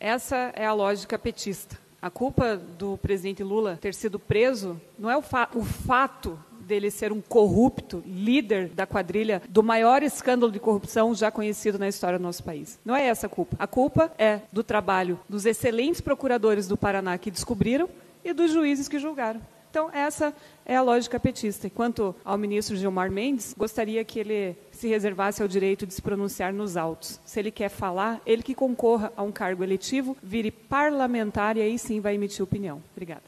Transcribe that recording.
Essa é a lógica petista. A culpa do presidente Lula ter sido preso não é o, fa o fato dele ser um corrupto, líder da quadrilha do maior escândalo de corrupção já conhecido na história do nosso país. Não é essa a culpa. A culpa é do trabalho dos excelentes procuradores do Paraná que descobriram e dos juízes que julgaram. Então, essa é a lógica petista. E quanto ao ministro Gilmar Mendes, gostaria que ele se reservasse ao direito de se pronunciar nos autos. Se ele quer falar, ele que concorra a um cargo eletivo, vire parlamentar e aí sim vai emitir opinião. Obrigada.